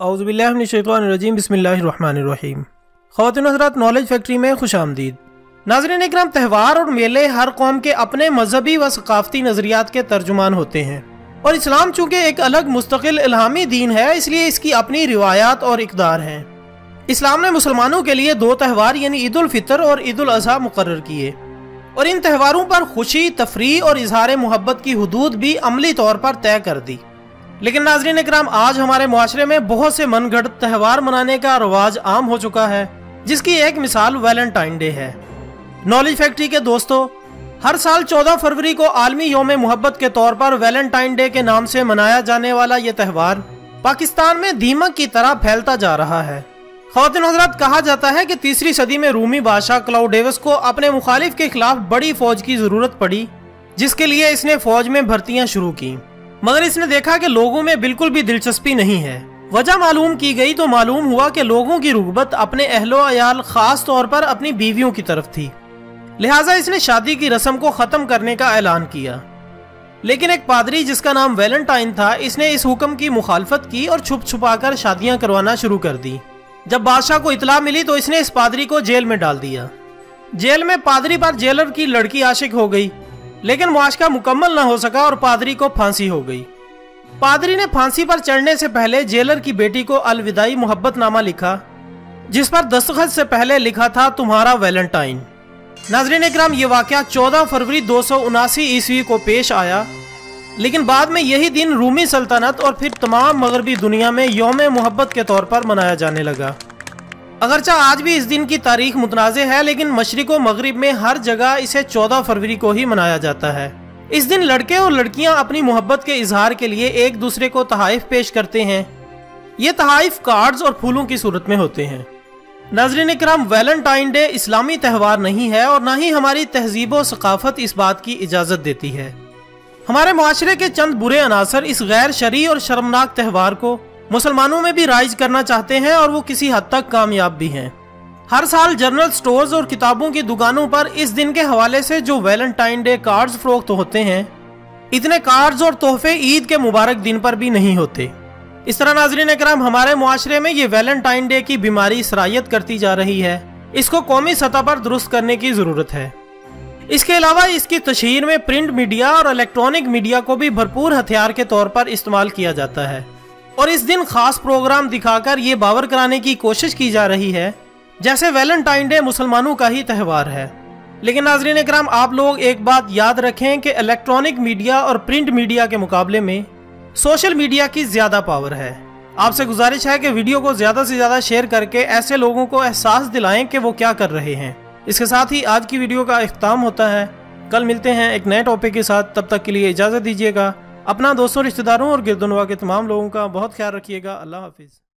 اعوذ باللہ من الشیطان الرجیم، بسم اللہ الرحمن الرحیم۔ خواتین حضرات نالج فیکٹری میں خوش آمدید۔ ناظرین اکرام، تہوار اور میلے ہر قوم کے اپنے مذہبی و ثقافتی نظریات کے ترجمان ہوتے ہیں۔ اور اسلام چونکہ ایک الگ مستقل الہامی دین ہے، اس لیے اس کی اپنی روایات اور اقدار ہیں۔ اسلام نے مسلمانوں کے لیے دو تہوار یعنی عید الفطر اور عید الاضحیٰ مقرر کیے۔ اور ان تہواروں پر خوشی، تفریح اور اظہار محبت کی حدود بھی عملی طور پر طے کر دی۔ لیکن ناظرین اکرام، آج ہمارے معاشرے میں بہت سے من گھڑ تہوار منانے کا رواج عام ہو چکا ہے، جس کی ایک مثال ویلنٹائن ڈے ہے۔ نالج فیکٹری کے دوستو، ہر سال چودہ فروری کو عالمی یوم محبت کے طور پر ویلنٹائن ڈے کے نام سے منایا جانے والا یہ تہوار پاکستان میں دیمک کی طرح پھیلتا جا رہا ہے۔ خواتین حضرات، کہا جاتا ہے کہ تیسری صدی میں رومی بادشاہ کلاؤ ڈیوس کو اپنے مخالف کے خلاف بڑی فوج کی ضرورت پڑی، جس کے لیے اس نے فوج میں بھرتیاں شروع کی مگر اس نے دیکھا کہ لوگوں میں بالکل بھی دلچسپی نہیں ہے۔ وجہ معلوم کی گئی تو معلوم ہوا کہ لوگوں کی رغبت اپنے اہل و عیال خاص طور پر اپنی بیویوں کی طرف تھی۔ لہٰذا اس نے شادی کی رسم کو ختم کرنے کا اعلان کیا۔ لیکن ایک پادری جس کا نام ویلنٹائن تھا، اس نے اس حکم کی مخالفت کی اور چھپ چھپا کر شادیاں کروانا شروع کر دی۔ جب بادشاہ کو اطلاع ملی تو اس نے اس پادری کو جیل میں ڈال دیا۔ جیل میں پادری پر جیلر کی لڑکی عاشق ہو گئی۔ لیکن معاشقہ مکمل نہ ہو سکا اور پادری کو پھانسی ہو گئی۔ پادری نے پھانسی پر چڑھنے سے پہلے جیلر کی بیٹی کو الوداعی محبت نامہ لکھا، جس پر دستخط سے پہلے لکھا تھا تمہارا ویلنٹائن۔ ناظرین اکرام، یہ واقعہ چودہ فروری دو سو اناسی عیسوی کو پیش آیا۔ لیکن بعد میں یہی دن رومی سلطنت اور پھر تمام مغربی دنیا میں یوم محبت کے طور پر منایا جانے لگا۔ اگرچہ آج بھی اس دن کی تاریخ متنازع ہے، لیکن مشرق و مغرب میں ہر جگہ اسے چودہ فروری کو ہی منایا جاتا ہے۔ اس دن لڑکے اور لڑکیاں اپنی محبت کے اظہار کے لیے ایک دوسرے کو تحائف پیش کرتے ہیں۔ یہ تحائف کارڈز اور پھولوں کی صورت میں ہوتے ہیں۔ ناظرین اکرام ویلنٹائن ڈے اسلامی تہوار نہیں ہے اور نہ ہی ہماری تہذیب و ثقافت اس بات کی اجازت دیتی ہے۔ ہمارے معاشرے کے چند برے عناصر اس غیر شرعی اور شرمناک تہوار کو مسلمانوں میں بھی رائج کرنا چاہتے ہیں اور وہ کسی حد تک کامیاب بھی ہیں۔ ہر سال جرنل سٹورز اور کتابوں کی دکانوں پر اس دن کے حوالے سے جو ویلنٹائن ڈے کارڈز فروخت ہوتے ہیں، اتنے کارڈز اور تحفے عید کے مبارک دن پر بھی نہیں ہوتے۔ اس طرح ناظرین اکرام، ہمارے معاشرے میں یہ ویلنٹائن ڈے کی بیماری سرائیت کرتی جا رہی ہے۔ اس کو قومی سطح پر درست کرنے کی ضرورت ہے۔ اس کے علاوہ اس کی تشہیر میں پرنٹ میڈیا اور الیکٹرانک میڈیا کو بھی بھرپور ہتھیار کے طور پر استعمال کیا جاتا ہے۔ اور اس دن خاص پروگرام دکھا کر یہ باور کرانے کی کوشش کی جا رہی ہے، جیسے ویلنٹائن ڈے مسلمانوں کا ہی تہوار ہے۔ لیکن ناظرین اکرام، آپ لوگ ایک بات یاد رکھیں کہ الیکٹرانک میڈیا اور پرنٹ میڈیا کے مقابلے میں سوشل میڈیا کی زیادہ پاور ہے۔ آپ سے گزارش ہے کہ ویڈیو کو زیادہ سے زیادہ شیئر کر کے ایسے لوگوں کو احساس دلائیں کہ وہ کیا کر رہے ہیں۔ اس کے ساتھ ہی آج کی ویڈیو کا اختتام ہوتا ہے۔ کل ملتے ہیں ایک نئے ٹاپک کے ساتھ۔ تب تک کے لیے اجازت دیجیے گا۔ اپنا دوستوں رشتہ داروں اور گردنوا کے تمام لوگوں کا بہت خیال رکھیے گا۔ اللہ حافظ۔